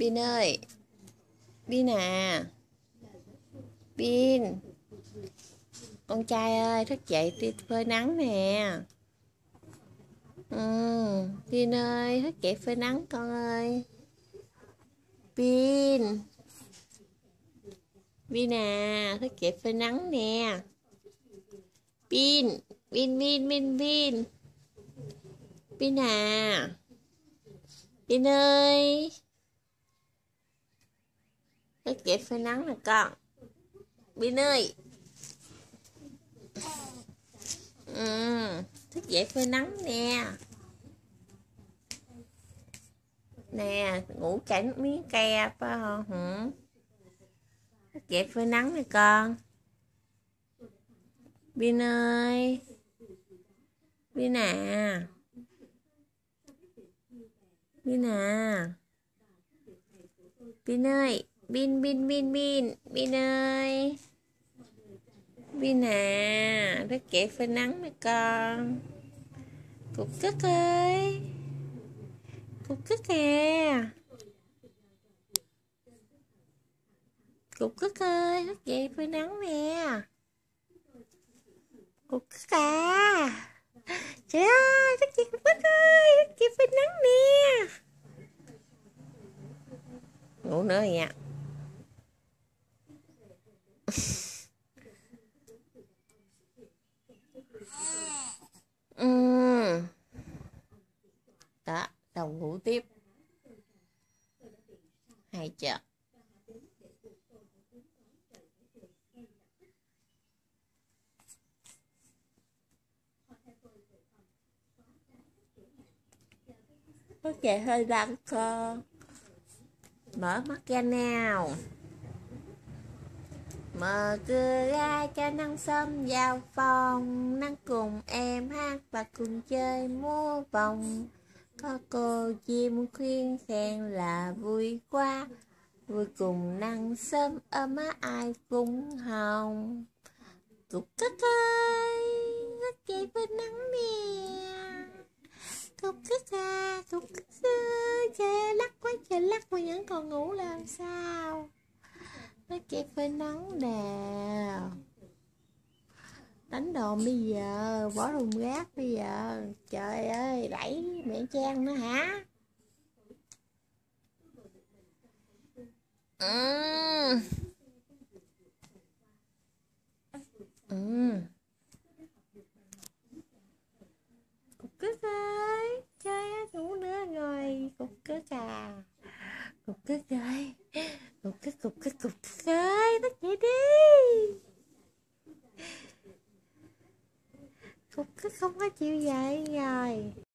Bin ơi. Bin à. Bin Con trai ơi, thức dậy đi phơi nắng nè. Ừ Bin ơi, thức dậy phơi nắng con ơi. Bin Bin à thức dậy phơi nắng nè. Bin Bin Bin Bin Bin Bin à. Bin ơi. Thức dậy phơi nắng nè con. Bin ơi. Ừ, Thức dậy phơi nắng nè. Nè Ngủ chảy miếng ke phải không? Hử? Thức dậy phơi nắng nè con. Bin ơi. Bin à. Bin à. Bin ơi. Bin bin bin bin. Bin ơi. Bin à Rất kệ phơi nắng mấy con. Cục cức ơi. Cục cức à. Cục cức ơi, Rất kệ phơi nắng nè. Cục cức à. Trời ơi, Rất kệ cục cức ơi, Rất kệ phơi nắng nè. Ngủ nữa nha ừ đó đầu ngủ tiếp. Hay chưa có dậy hơi lăn cơ. Mở mắt ra nào. Mở cửa ra cho nắng sớm vào phòng. Nắng cùng em hát và cùng chơi múa vòng. Có cô chim khuyên khen là vui quá. Vui cùng nắng sớm ấm ai cũng hồng. Cục cất ơi, rất dậy với nắng nè. Cục cất à, cục cất ơi, trời lắc quá trời lắc mà vẫn còn ngủ làm sao? Nó kẹt với nắng nè. Đánh đòn bây giờ bỏ thùng rác bây giờ. Trời ơi đẩy mẹ trang nữa hả? Ừ. Ừ. cục cứt ơi, chơi ngủ nữa rồi. Cục cứt à. Cục cứt ơi. Cục cứt cục cứt cục cứt ơi thức dậy đi. Cục cứt không có chịu dậy rồi.